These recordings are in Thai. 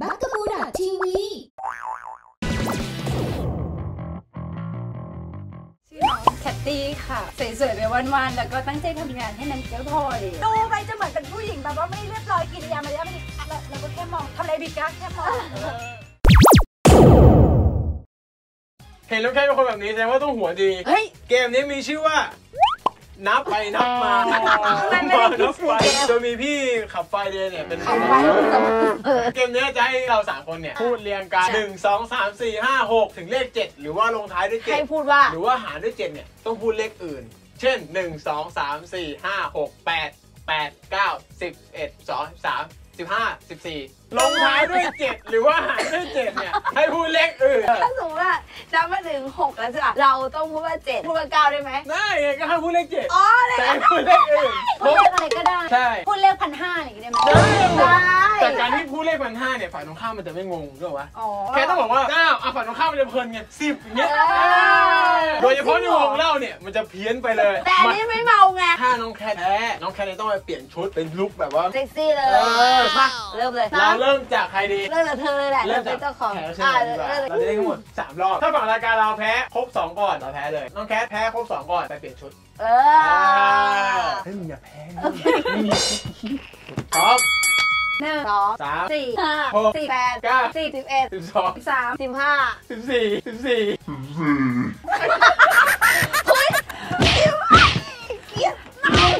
บักกะบูดาทีวีชื่อน้องแคทตี้ค่ะสวยๆไปวันๆแล้วก็ตั้งใจทำงานให้มันเจ้าพอเลดูไปจะเหมือนเป็นผู้หญิงแบบว่าไม่เรียบร้อยกินยามารยาทไม่ดีเราเก็แค่มองทำอะไรบิดกะแค่มองเห็นแล้วแค่เป็นคนแบบนี้แสดงว่าต้องหัวดี เฮ้ย เกมนี้มีชื่อว่า นับไปนับมาไม่นับไม่มาได้นับไปเกมโดยมีพี่ขับไฟเดย์เนี่ยเป็นขับไฟเออเกมนี้จะให้เราสามคนเนี่ยพูดเรียงกันหนึ่งสองสามสี่ห้าหกถึงเลขเจ็ดหรือว่าลงท้ายด้วยเจ็ให้ดพูดว่าหรือว่าหารด้วยเจ็ดเนี่ยต้องพูดเลขอื่น เช่นหนึ่งสองสามสี่ห้าหกแปดแปดเก้าสิบเอ็ดสองสาม สิบห้าสิบสี่ลงท้ายด้วยเจ็ดหรือว่าหารด้วยเจ็ดเนี่ย ให้พูดเลขอื่น ถ้าสมมติว่านับมาถึงหกแล้วจ้ะเราต้องพูดว่าเจ็ดพูดว่าเก้าได้ไหมได้ไงก็ให้พูดเลขเจ็ดอ๋อเลยแต่ให้พูดเลขอื่นพูดเลขอะไรก็ได้ ใช่ พูดเลขพันห้าอะไรอย่างเงี้ยได้ไหมได้ แต่การที่พูดเลขพันห้าเนี่ยฝ่ายตรงข้ามมันจะไม่งงรู้ปะอ๋อแค่ต้องบอกว่าเก้าอะฝ่ายตรงข้ามมันจะเพลินไงสิบอย่างเงี้ยเออโดยเฉพาะในวงเล่าเนี่ยมันจะเพี้ยนไปเลยแต่อันนี้ไม่เมาไงถ้าน้องแคทแพ้น้องแคทเนี่ยต้องไปเปลี่ยนชุดเป็นลุคแบบว่าเซ็กซี่เลยเออมาเริ่มเลยเราเริ่มจากใครดีเริ่มจากเธอเลยแหละเริ่มเป็จากนเจ้าของแขกรับเชิอ่าญดีกว่าเริ่มเราจะได้ทั้งหมดสามรอบถ้าฝั่งรายการเราแพ้ครบสองก่อนเราแพ้เลยน้องแคทแพ้ครบสองก่อนไปเปลี่ยนชุดเออเฮ้ยมึงอย่าแพ้นะไม่มีพร้อมห นึ่งสองสามสี่ห้าหกสิบแปดเก้าสิบสิบเอ็ดสิบสองสิบสามสิบห้าสิบสี่สิบสี่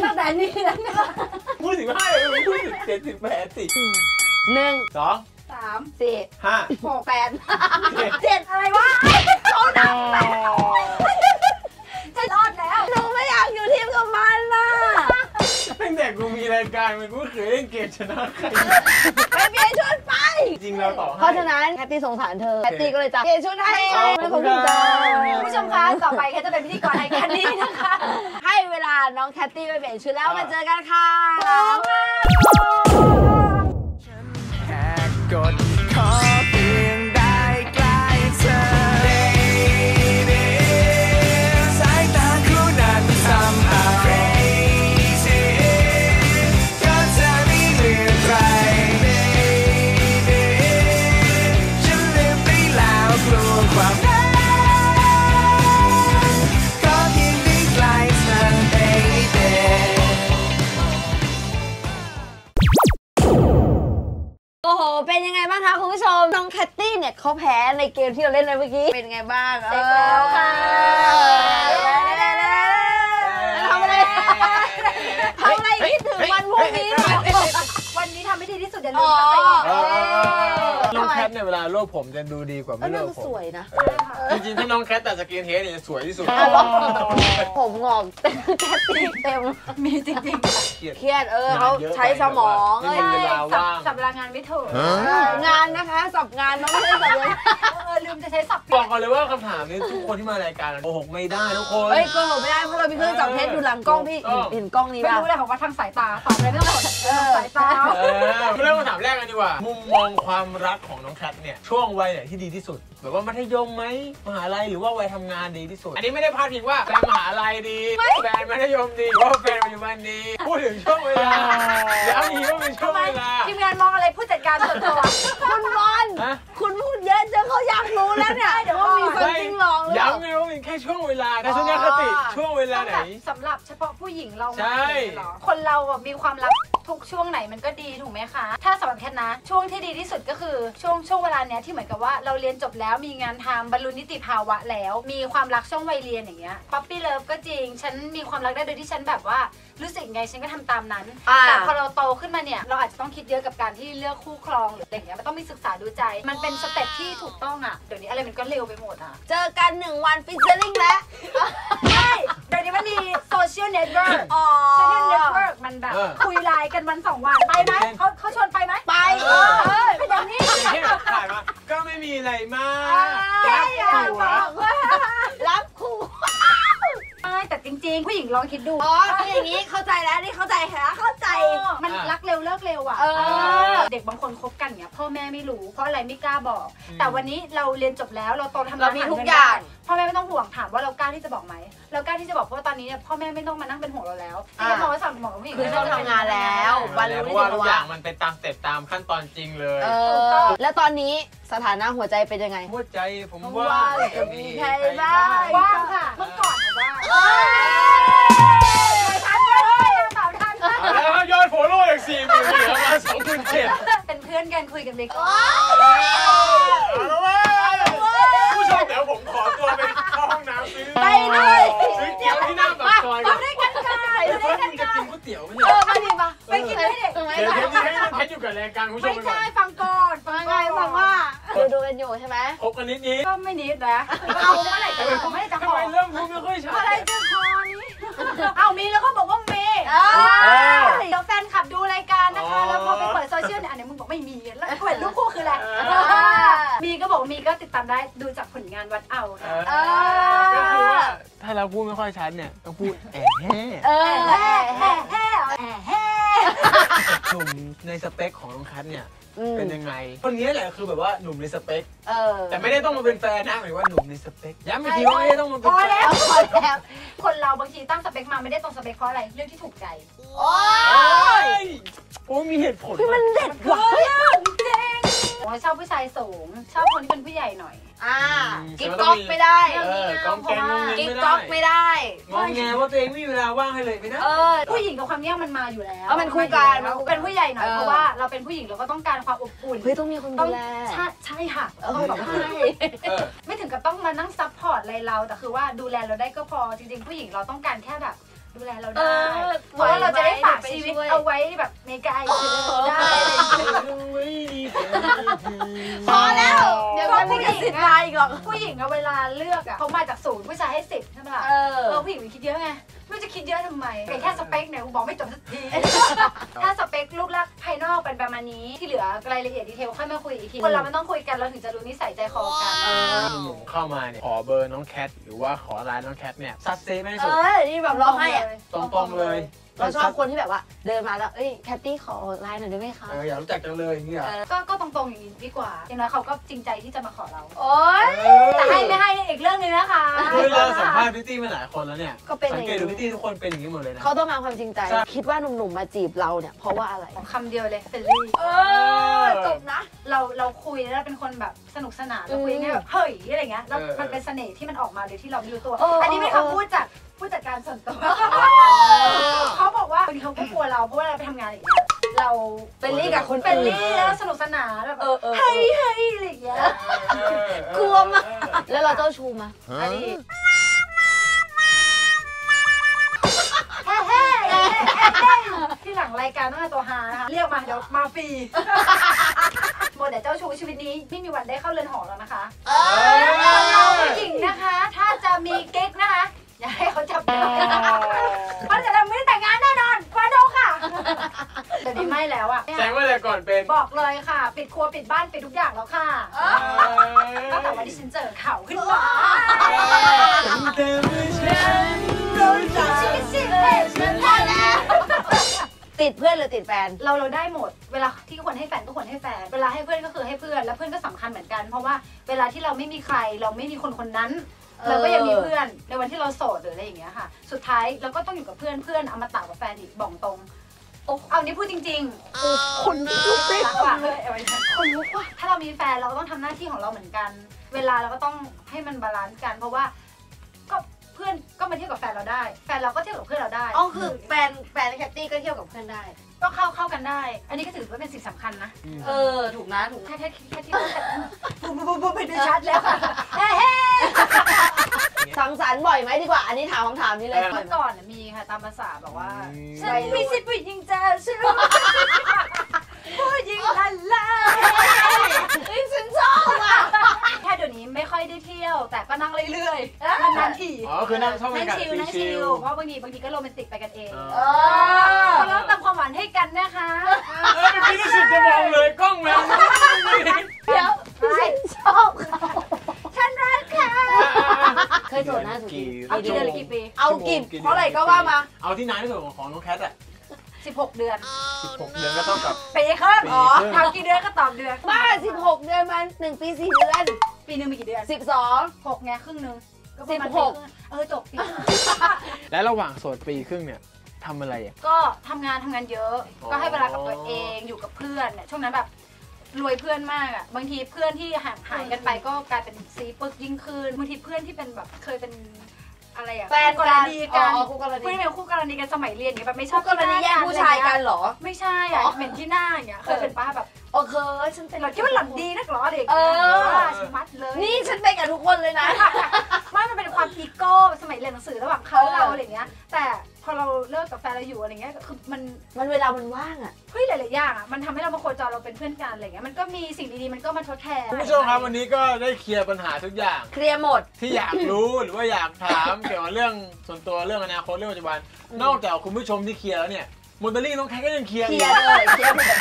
ตั้งแต่นี้แล้วเนี่ยพูดสิบห้าเลยมึงพูดสิบเจ็ดสิบแปดสิหนึ่งสองสามสี่ห้าหกแปดเจ็ดเจ็ดอะไรวะเขาหนักแปดจะรอดแล้วหนูไม่อยากอยู่ทีมกับมันน่ะ ตั้งแต่กูมีรายการมันกูไม่เคยเล่นเกมชนะใครไปเปลี่ยนชุดไป จริงเราต่อให้เพราะฉะนั้นแคตตี้สงสารเธอแคตตี้ก็เลยจะเปลี่ยนชุดให้เอาไม่ขอบคุณจ้าคุณผู้ชมคะต่อไปแค่จะเป็นพิธีกรรายการนี้นะคะ ให้เวลาน้องแคตตี้ไปเปลี่ยนชุดแล้วมาเจอกันค่ะแค่กดข เกมที่เราเล่นไปเมื่อกี้ เป็นยังไงบ้างเสร็จแล้วค่ะทำอะไรทำอะไรคิดถึงวันพรุ่งนี้หรอวันนี้ทำให้ดีที่สุดอย่าลือ๋มอส เนี่ยเวลาโลกผมจะดูดีกว่าเอไม่อเลิน่ากผมสวยนะเออจริงๆถ้าน้องแคทแต่สกินเฮดเนี่ยจะสวยที่สุดอะลองผมงอกแคตตี้เต็มมีจริงเกลียดเครียดเออเขาใช้สมองๆไม่เอ้ยมีเวลาสับว่างสับรางงานไม่ถูกงานนะคะสับงานน้องไม่ใช่สับเลยเออลืมจะใช้สับบอกก่อนเลยว่าคำถามนี้ทุกคนที่มารายการโกหกไม่ได้ทุกคนเฮ้ยโกหกไม่ได้เพราะเรามีเครื่องจับเท็จดูหลังกล้องพี่เออเห็นกล้องนี้ไม่ป่ะรู้เลยค่ะว่าทางสายตาตอบอะไรไม่ต้องกดเออสายตาเออมาเริ่มคำถามแรกกันดีกว่ามุมมองความรักของน้องแคทเนี่ยช่วงวัยไหนที่ดีที่สุด แบบว่ามัธยมไหมมหาลัยหรือว่าวัยทำงานดีที่สุด อันนี้ไม่ได้พาดพิงว่าแฟนมหาลัยดีแฟนมัธยมดีหรือว่าแฟนปัจจุบันดีพูดถึงช่วงเวลาย้ำอีกว่าเป็นช่วงทำไมเวลาทีมงานมองอะไรผู้จัดการส่วนตัวคุณบอลฮะคุณพูดเยอะจนเขาอยากรู้แล้วเนี่ยเดี๋ยวว่ามีก่คอนนจริงหลองหรือเปล่าย้ำไงว่าเป็นแค่ช่วงเวลาทัศนคติอ๋อช่วงเวลาไหนสำหรับเฉพาะผู้หญิงเราใช่เหรอคนเราอะมีความรัก ทุกช่วงไหนมันก็ดีถูกไหมคะ ถ้าสำหรับแคทนะ ช่วงที่ดีที่สุดก็คือช่วงช่วงเวลาเนี้ยที่เหมือนกับว่าเราเรียนจบแล้วมีงานทำบรรลุนิติภาวะแล้ว มีความรักช่วงวัยเรียนอย่างเงี้ย puppy love ก็จริง ฉันมีความรักได้โดยที่ฉันแบบว่ารู้สึกไงฉันก็ทำตามนั้นอ่าแต่พอเราโตขึ้นมาเนี่ยเราอาจจะต้องคิดเยอะกับการที่เลือกคู่ครองหรืออะไรอย่างเงี้ยมันต้องมีศึกษาดูใจ มันเป็น step ที่ถูกต้องอะเดี๋ยวนี้อะไรมันก็เร็วไปหมดอะเจอกันหนึ่งวัน featuring แล้วใช่เดี๋ยวนี้มันมี social network วันสองวันไปไหมเขาเขาชวนไปไหมไปเออเออเป็นอย่างนี้อย่างที่แบบถ่ายมาก็ไม่มีอะไรมากใช่รักหัวรับคู่ใช่แต่จริง ๆ ผู้หญิงลองคิดดูอ๋อคืออย่างนี้เข้าใจแล้วนี่เข้าใจค่ะเข้าใจมันอ่ารักเร็วเลิกเร็วอะเออเด็กบางคนคบกันเนี่ยพ่อแม่ไม่รู้เพราะอะไรไม่กล้าบอกอืมแต่วันนี้เราเรียนจบแล้วเราโตทำงานเรามีหงินทุกอย่างได้ พ่อแม่ไม่ต้องห่วงถามว่าเรากล้าที่จะบอกไหมเรากล้าที่จะบอกเพราะว่าตอนนี้เนี่ยพ่อแม่ไม่ต้องมานั่งเป็นห่วงเราแล้วที่อ่าจะบอกว่าสั่งหมอกับผู้หญิงคือต้องทำงานแล้ววันแล้วรู้เพราะที่ว่าจะทุกว่าอย่างมันเป็นตามสเต็ปตามขั้นตอนจริงเลยเออแล้วตอนนี้สถานะหัวใจเป็นยังไง หัวใจผมว่าว่าจะมีใครบ้างว่างค่ะเมื่อก่อนเนี่ยว่างทันเลยสามทันเอาแล้วครับยอดโฟโล่จากสี่หมื่นเหลือมาสองหมื่นเจ็ดเป็นเพื่อนกันคุยกันเด็ก ไปด้วยซื้อเกี๊ยวที่หน้าปากซอยก่อนได้กันกันเดี๋ยวเพื่อนมึงจะกินก๋วยเตี๋ยวไหมเอเนี่ยอมาดิมาไปกินให้เด็กไม่เดี๋ยวได้เดี๋ยวนี้ให้น้องแพทอยู่กับรายการคุณผู้ชไม่มไปก่อใช่นฟังก่อนฟังไงฟังว่าดูดูกันอยู่ใช่ไหมคบกันนิดนี้ก็ไม่นิดนะเอาเมื่อไหร่จะเมื่อไหร่จะทำขอไมเริ่มพูดไม่ค่อยชัดเมื่อไหร่จะขอนี้เอามีแล้วก็บอกว่าเมย์เออเดี๋ยวแฟนขับดูรายการนะคะอ๋อแล้วพอไปเปิดโซเชียลเนี่ยอันนี้มึงบอกไม่มีแล้วเปิดรูปคู่คืออะไรเออเออมีก็บอกว่ามีก็ติดตามได้ดูจากผล งานวัดเอาเอค่ะอก็คือว่าถ้าเราพูดไม่ค่อยชัดเนี่ยต้องพูดแอะแห่เออแห่แห่แห่แห่หนุ่มในสเปคของน้องคัทเนี่ยอืมเป็นยังไง คนนี้แหละคือแบบว่าหนุ่มในสเปคเออแต่ไม่ได้ต้องมาเป็นแฟนนะหมายว่าหนุ่มในสเปคย้ำอีกทีว่าไม่ได้ต้องมาพเป็นอแฟนแล้วพอแล้วคนเราบางทีตั้งสเปคมาไม่ได้ตรงสเปคเพราะอะไรเรื่องที่ถูกใจโอ้โอ้ยยโอ้ยมีเหตุผลพี่มันเด็ดว่ะ จริงผมชอบผู้ชายสูง ชอบคนที่เป็นผู้ใหญ่หน่อย อ่ากิ๊กก๊อกไม่ได้เออกองแกงงงกิ๊กไม่ก๊ได้อกไม่ได้งองแงว่าตัวเองไม่มีเวลาว่างให้เลยไม่ได้ เออ ผู้หญิงกับความเงียบมันมาอยู่แล้วเอามันคู่กันมัอยู่แล้วเป็นผู้ใหญ่หน่อยเออ เพราะว่าเราเป็นผู้หญิงเราก็ต้องการความอบอุ่นเฮ้ยต้องมีคนต้ดูองแล ใช่ใช่ค่ะเออ ต้องแบบว่าใช่เออ ไม่ถึงกับต้องมานั่งซัพพอร์ตอะไรเราแต่คือว่าดูแลเราได้ก็พอจริงๆผู้หญิงเราต้องการแค่แบบ ดูแลเราเอได้อเพราะว่าเราจะได้ฝากไปชีวิตช่วยเอาไว้แบบในกายได้อะไรอย่างเงี้ยพอแล้ว เดี๋ยวมันไม่กระสิทธิ์มาอีกหรอกผู้หญิงอะเวลาเลือกอะเขามาจากศูนย์ผู้ชายให้สิบใช่ไหมล่ะเออเออผู้หญิงมันคิดเยอะไงไม่รู้จะ คิดเยอะทำไมเป็นแค่สเปคเนี่ยกูบอกไม่จบสักที ถ้าสเปครูปลักษณ์ภายนอกเป็นประมาณนี้ที่เหลือรายละเอียด detail ค่อยมาคุยอีกทีคนเรามันต้องคุยกันเราถึงจะรู้นิสัยใจคอกันเออหนุ่มๆเข้ามาเนี่ยขอเบอร์น้องแคทหรือว่าขอไลน์น้องแคทเนี่ยซัดเซฟไม่เอสุดอนี่แบบร้องให้อะตรงๆเลยเราชอบคนที่แบบว่าเดินมาแล้ว เอ้ยแคตตี้ขอไลน์หน่อยได้ไหมคะเอออยากรู้จักจังเลยอย่างเงี้ยก็ก็ตรงๆอย่างนี้ดีกว่าอย่างน้อยเขาก็จริงใจที่จะมาขอเรา โอ๊ยแต่ให้ไม่ให้เนี่ยอีกเรื่องหนึงนะคะ คือเราสัมภาษณ์พิตตี้มาหลายคนแล้วเนี่ยก็เป็นอสัย่างงเกนี้ตดูพิตตี้ทุกคนเป็นอย่างนี้หมดเลยนะ เขาต้องการความจริงใจ ใช่ คิดว่าหนุ่มๆมาจีบเราเนี่ยเพราะว่าอะไร คำเดียวเลยเฟลลี่เออจบนะ เราเราคุยแล้วเป็นคนแบบสนุกสนานเราคุยอืมง่ายแบบเฮ้ยอะไรเงี้ยแล้วเออ มันเป็นเสน่ห์ที่มันออกมาโดยที่เราไม่รู้ตัว เอออัอันนี้เป็นเออ คำพูดจากผู้จัดการส่วนตัวเขาบอกว่าคนเขาก็กลัวเราเพราะว่าเราไปทำงานอย่างเงี้ย เราเป็นลี่กับคนเป็นอื่นลี่แล้วสนุกสนานแบบเออเออเอเฮ้ยอเฮ้ยอะไรอย่างเงี้ยกลัวมากแล้วเราเจ้าชูมาอันนี้เฮ้ยเฮ้ยเฮ้ยเฮ้ยที่หลังรายการต้องเป็นตัวฮานะคะเรียกมาเดี๋ยวมาฟรีโมเดลเจ้าชู้ชีวิตนี้ไม่มีวันได้เข้าเรือนหอแล้วนะคะเอเราอผู้หญิงนะคะ ถ้าจะมีเก๊กนะคะอย่าให้เขาจับได้เพราะเดี๋ยวเราไม่ได้แต่งงานแน่นอนฟันธงค่ะเดี๋ยวนี้ไม่แล้วอะแจ้งว่าแต่ก่อนเป็น บอกเลยค่ะ ปิดครัวปิดบ้านปิดทุกอย่างแล้วค่ะตั้งแต่วันที่ฉันเจอเขาขึ้นมาเต็มฉันรู้จักชิคชิคเฮ้ยฉันพอแล้วติดเพื่อนหรือติดแฟน เราเราได้หมด เวลาที่ควรให้แฟนก็ควรให้แฟน เวลาให้เพื่อนก็คือให้เพื่อน แล้วเพื่อนก็สำคัญเหมือนกัน เพราะว่าเวลาที่เราไม่มีใคร เราไม่มีคนคนนั้นเออเราก็ยังมีเพื่อน ในวันที่เราโสดหรืออะไรอย่างเงี้ยค่ะ สุดท้ายเราก็ต้องอยู่กับเพื่อนเพื่อนเอามาต่างกับแฟนอีกบอกตรง โอ้เอานี่พูดจริงๆคนลุกรักว่ะเฮ้ยเอาไว้นะคนลุกว่ะถ้าเรามีแฟนเราก็ต้องทำหน้าที่ของเราเหมือนกัน เวลาเราก็ต้องให้มันบาลานซ์กัน เพราะว่าก็เพื่อนก็มาเที่ยวกับแฟนเราได้ แฟนเราก็เที่ยวกับเพื่อนเราได้อ๋อคือแฟนแฟนแคตตี้ก็เที่ยวกับเพื่อนได้ ก็เข้าเข้ากันได้ อันนี้ก็ถือว่าเป็นสิ่งสำคัญนะ เออ ถูกนะถูกแค่แค่แค่ที่บูบูบูบูไปดูชัดแล้วค่ะเฮ้เฮ้ สังสรรค์บ่อยไหมดีกว่า อันนี้ถามคำถามนี้เลยเมื่อก่อนน่ะมีค่ะตามภาษาแบบว่าอืมฉันมีสิทธิ์ผู้หญิงเจอฉันผู้หญิงลันลาเฮ้ยฉันชอบอะแค่เดี๋ยวนี้ไม่ค่อยได้เที่ยว แต่ก็นั่งเรื่อยๆนานๆทีอ๋อคือนั่งชอบบรรนั่ยางกาศชิลนั่งชิชิลลเพราะบางทีบางทีก็โรแมนติกไปกันเองๆเอเอออเราต้องเติมความหวานให้กันนะคะเมื่อกี้รู้สึกจะมองเลยกล้องแมว เดี๋ยวฉันชอบเขา ฉันรักค่ะ เค ยโสดนะสุกี้เอากี่เดือนหรือกี่ปี เอากินเพราะอะไรก็ว่ามา เอาที่นานที่สุดของของน้องแคทอะ16 เดือน 16 เดือนก็เท่ากับปีครึ่งปีอ๋อครึ่งทำกี่เดือนก็ตอบเดือนบ้า16 เดือนมัน 1 ปี 4 เดือน ปีหนึ่งมีกี่เดือน 12หกไงครึ่งหนึงก็ประมาณสิบหกปีครึ่งเออจบปีและระหว่างโสดปีครึ่งเนี่ยทำอะไรอะก็ทำงานทำงานเยอะอ๋อก็ให้เวลากับตัวเองอยู่กับเพื่อนเนี่ยช่วงนั้นแบบ รวยเพื่อนมากอะบางทีเพื่อนที่ห่างหายกันไปก็กลายเป็นซีปึกยิ่งขึ้นบางทีเพื่อนที่เป็นแบบเคยเป็นอะไรอะแฟนคู่กกัรนณีกันอ๋อคู่กรณีเพื่อนเป็นคู่กรณีกันสมัยเรียนอย่างเงี้ยแบบไม่ชอชอบบกรณีแย่งผู้ชายกันเหรอ ไม่ใช่อะอ๋อเหม็นที่หน้าอย่างเงี้ยเคยเป็นป้าแบบโอเคฉันเป็นเราคิดว่าหล่อนดีนักเหรอเด็กเออว่าชิมัดเลยนี่ฉันเป็นกับทุกคนเลยนะไม่มันเป็นความอีโก้สมัยเรียนหนังสือระหว่างเขาเออเราอะไรเงี้ยแต่ พอเราเลิกกับแฟนเราอยู่อะไรเงี้ยคือมันมันเวลามันว่างอะ เฮ้ยหลายๆอย่างอะมันทำให้เรามาโคจรเราเป็นเพื่อนกันอะไรเงี้ยมันก็มีสิ่งดีๆมันก็มาทดแทนคุณผู้ชมครับวันนี้ก็ได้เคลียร์ปัญหาทุกอย่าง เคลียร์หมด ที่อยากรู้หรือว่าอยากถาม เกี่ยวกับเรื่องส่วนตัวเรื่องอนาคตเรื่องปัจจุบัน นอกจากคุณผู้ชมที่เคลียร์แล้วเนี่ยมอนเตอรี่น้องแคทก็ยังเคลียร์เคอลียู่ยร์เลยเคลียร์หมด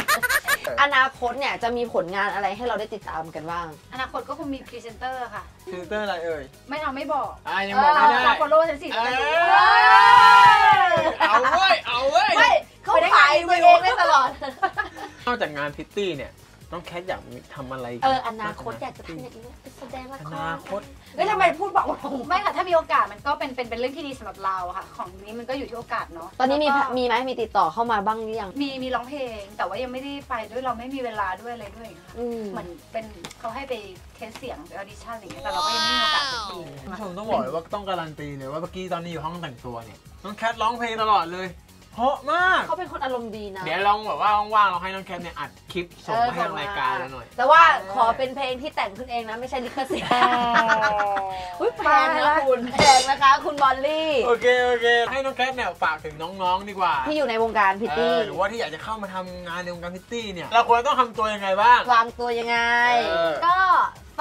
อนาคตเนี่ยจะมีผลงานอะไรให้เราได้ติดตามกันบ้าง อนาคตก็คงมีพรีเซนเตอร์ค่ะพรีเซนเตอร์อะไรเอ่ย ไม่เอาไม่บอกอ่ายังบอกไม่ได้เรา follow ฉันสิเอ้ยเออเอาเว้ย เอาเว้ย ไม่เขาขายตัวเองได้ตลอด นอกจากงานพริตตี้เนี่ย น้องแคทอยากมีทำอะไรเอออนาคตอยากจะทำอย่างนี้แสดงละอครนาคตเฮ้ยทำไมพูดบอกว่าไม่ค่ะถ้ามีโอกาสมันก็เป็นเป็นเป็นเรื่องที่ดีสำหรับเราค่ะ ของนี้มันก็อยู่ที่โอกาสเนาะตอนนี้มีแล้วก็มีไหมมีติดต่อเข้ามาบ้างหรือยังมีมีร้องเพลง แต่ว่ายังไม่ได้ไปด้วยเราไม่มีเวลาด้วยอะไรด้วยค่ะอืมเหมือนเป็นเขาให้ไป test เสียงไป audition อะไรเงี้ยแต่เราก็ยังไม่มีโอกาสสักทีคุณผู้ชมต้องบอกเลยว่าต้องการันตีเลยว่าเมื่อกี้ตอนนี้อยู่ห้องแต่งตัวเนี่ยน้องแคทร้องเพลงตลอดเลย เพราะมาก เขาเป็นคนอารมณ์ดีนะ เดี๋ยวลองแบบว่าว่างๆเราให้น้องแคทเนี่ยอัดคลิปส่งมาให้ทางรายการเราหน่อย แต่ว่าขอเป็นเพลงที่แต่งขึ้นเองนะ ไม่ใช่ลิขสิทธิ์อุ๊ยแพงนะคุณแพงนะคะคุณบอลลี่ โอเคโอเค ให้น้องแคทเนี่ยฝากถึงน้องๆดีกว่า ที่อยู่ในวงการพิตเอตี้อหรือว่าที่อยากจะเข้ามาทำงานในวงการพิตตี้เนี่ย เราควรต้องทำตัวยังไงบ้างวางตัวยังไงเออก็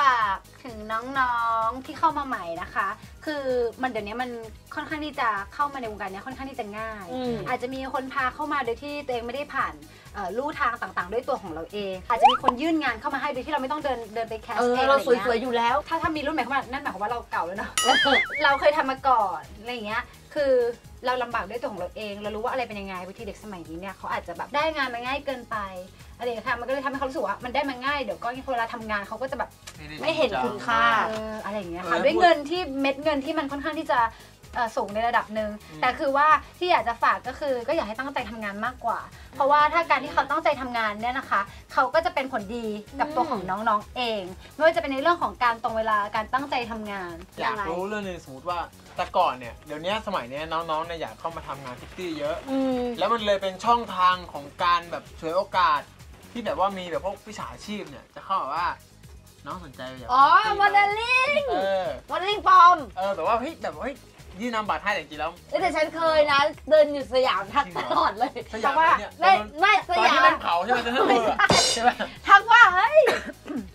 ฝากถึง น้องๆที่เข้ามาใหม่นะคะ คือมันเดี๋ยวนี้มันค่อนข้างที่จะเข้ามาในวงการเนี้ยค่อนข้างที่จะง่าย อืม อาจจะมีคนพาเข้ามาโดยที่ตัวเองไม่ได้ผ่านเอ่อลู่ทางต่างๆ ด้วยตัวของเราเอง อาจจะมีคนยื่นงานเข้ามาให้โดยที่เราไม่ต้องเดินเดินไปแคสเอเอองอะไรเราอย่างสวยๆเงี้ยอยู่แล้ว ถ้าถ้ามีรุ่นใหม่เข้ามา นั่นหมายความว่าเราเก่าแล้วเนาะ เราเคยทำมาก่อนอะไรอย่างเงี้ย คือ เราลำบากด้วยตัวของเราเอง เรารู้ว่าอะไรเป็นยังไงบางทีเด็กสมัยนี้เนี่ยเขาอาจจะแบบได้งานมาง่ายเกินไปอะไรอย่างเงี้ยค่ะมันก็เลยทำให้เขารู้สึกว่ามันได้มาง่ายเดี๋ยวก็เวลาทำงานเขาก็จะแบบ ไม่เห็นคุณค่า เอออะไรอย่างเงี้ยเอค่ะอด้วยเงินที่เม็ดเงินที่มันค่อนข้างที่จะเอ่อสูงในระดับหนึ่งอืม แต่คือว่าที่อยากจะฝากก็คือก็อยากให้ตั้งใจทำงานมากกว่า เพราะว่าถ้าการที่เขาตั้งใจทำงานเนี่ยนะคะ เขาก็จะเป็นผลดีกับตัวของน้องๆเอง ไม่ว่าจะเป็นในเรื่องของการตรงเวลาการตั้งใจทำงาน อยากรู้เรื่องหนึงสมมติว่า แต่ก่อนเนี่ยเดี๋ยวนี้สมัยเนี้ยน้องๆเนี่ยอยากเข้ามาทำงานพิตตี้เยอะอืมแล้วมันเลยเป็นช่องทางของการแบบฉวยโอกาสที่แบบว่ามีแบบพวกวิชาชีพเนี่ยจะเข้าแบบว่าน้องสนใจอยากอ๋อป็นโมเดลลิ่งเออโมเดลลิ่งปลอมเออแบบว่าเฮ้ยแบบว่าเฮ้ยยื่นนามบัตรให้แต่จริงๆแล้วเอ้ยแต่ฉันเคยนะ เดินอยู่สยามทักตลอดเลยสยามว่าเนี่ยไม่ไม่ตสอนยาที่มเล่นเขาใช่ไหมจะเล่นเบอร์อะใช่ไหมทักว่าเฮ้ย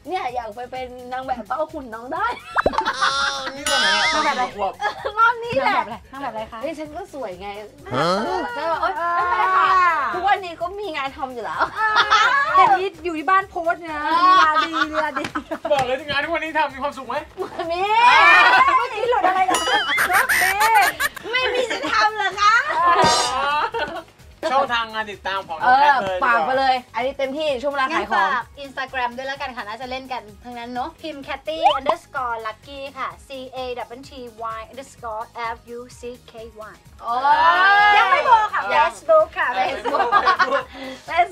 เนี่ยอยากไปเป็นนางแบบเป้าหุ่นน้องได้ นี่ตอนไหนอะตอนกี่ขวบรอบนี้แหนั่งละแบบอะไรนั่งแบบอะไรคะเฮ้ยฉันก็สวยไงฉันแบบเอ้ยไม่เป็นไรค่ะทุกวันนี้ก็มีงานทำอยู่แล้วเห็นนี้อยู่ที่บ้านโพสต์นะลีลาดีลีลาดีบอกเลยที่งานทุกวันนี้ทำมีความสุขไหมมีเมื่อกี้หลุดอะไรกันไม่มีจะทำเหรอคะ ช่องทางงานติดตามของเอน้องแคอทเลยดีฝากกไปว่าเลย อันนี้เต็มที่ช่วงเวลางั้ขานยของ ฝากอินสตาแกรมด้วยแล้วกันค่ะ น่าจะเล่นกันทั้งนั้นเนาะพิมพ์ catty underscore lucky ค่ะ c a w t y underscore f u c k y โอ้ยังไม่บอกค่ะยัง Facebook ค่ะเออ Facebook Facebook ยังไงคะ Facebook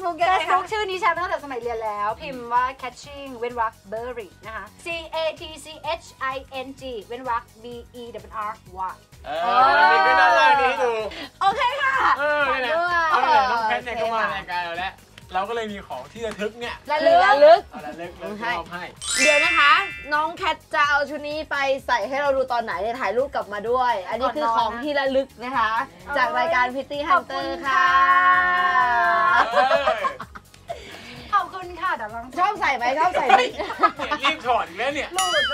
ชื่อนี้ใช้ตั้งแต่สมัยเรียนแล้ว พิมพ์ว่า catching เว้นวรรค berry นะคะ c a t c h i n g เว้นวรรค b e w r y เออมันมีขึ้นด้านล่างนี้ให้ดู โอเคค่ะเออนี่แหละด้วยเอาเลยน้องแคทเนี่ยโอเคก็มาค่ะรายการเราแล้ว เราก็เลยมีของที่ระทึกเนี่ยและเหลืเลืออกลึกเอาละเล็กเลยให้มอบให้ เดี๋ยวนะคะ น้องแคทจะเอาชุดนี้ไปใส่ให้เราดูตอนไหนเนี่ยถ่ายรูปกลับมาด้วย อันนี้คือของที่ระลึกนะคะ จากรายการ Pretty ขอบคุ Hunter ณค่ะเอ้ยขอบ คุณค่ะเดี๋ยวลองชอบใส่ไหมชอบใส่ไหมเนี่ยรีบถอดอีกแล้วเนี่ย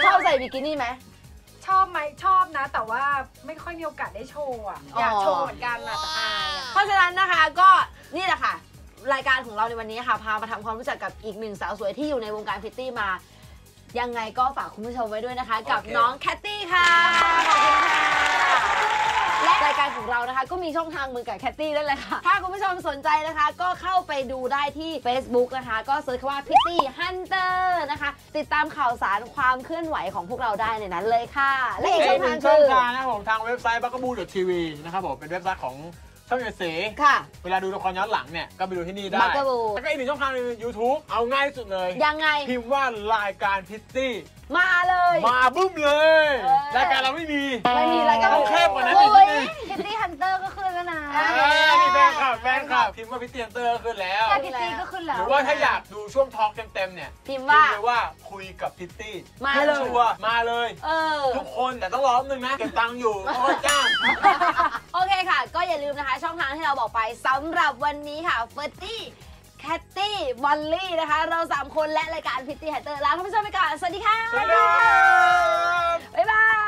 ชอบใส่บิกินี่ไหม ชอบไหมชอบนะ แต่ว่าไม่ค่อยมีโอกาสได้โชว์อะอยากอ๋อโชว์เหมือนกันนะแต่อายอะเพราะฉะนั้นนะคะก็นี่แหละค่ะ รายการของเราในวันนี้ค่ะ พามาทำความรู้จักกับอีกหนึ่งสาวสวยที่อยู่ในวงการพริตตี้มา ยังไงก็ฝากคุณผู้ชมไว้ด้วยนะคะ กับโอเค น้องแคตตี้ค่ะขอบคุณค่ะและรายการของเรานะคะ ก็มีช่องทางมือกับแคตตี้ด้วยแหละค่ะ ถ้าคุณผู้ชมสนใจนะคะ ก็เข้าไปดูได้ที่ Facebook นะคะ ก็ search คำว่า Pretty Hunter นะคะ ติดตามข่าวสารความเคลื่อนไหวของพวกเราได้ในนั้นเลยค่ะ และอีกช่องหทานึ่งงช่องทางนะครับผมทางเว็บไซต์ Bugaboo TV นะครับผมเป็นเว็บไซต์ของ ช่องเจ็ดสีค่ะ เวลาดูละครย้อนหลังเนี่ย ก็ไปดูที่นี่ได้ Bugaboo แล้วก็อีกหนึ่งช่องทางใน YouTube เอาง่ายที่สุดเลย ยังไง พิมพ์ว่ารายการพริตตี้ มาเลย มาบึ้มเลย เออ รายการเราไม่มี ไม่มีรายการต้องเข้มกว่านั้นโอ้อีกยนิดนึง คิตตี้ Hunter ก็ขึ้นแล้วนะ อ่าอ่านี่แฟนคลับแฟนคลับ พิมพ์ว่า Pretty Hunter ขึ้นแล้วแค่พริตตี้ก็ขึ้นแล้วหรือว่าถ้าอยากดูช่วง talk เต็มๆเนี่ยพิมพ์พิว่ามพ์เลยว่าคุยกับพริตตี้มาเลย ชัวร์มาเลย เออ ทุกคนแต่ต้องรอแป๊บนึงนะเก็บตังค์อยู่ไม่ค่อยจ้าง โอเคค่ะ ก็อย่าลืมนะคะ ช่องทางที่เราบอกไปสำหรับวันนี้ค่ะเฟอร์ตี้แคตตี้บอลลี่นะคะ เรา3คนและรายการ Pretty Hunter ลาท่านผู้ชมไปก่อน สวัสดีค่ะ สวัสดีครับ บ๊ายบา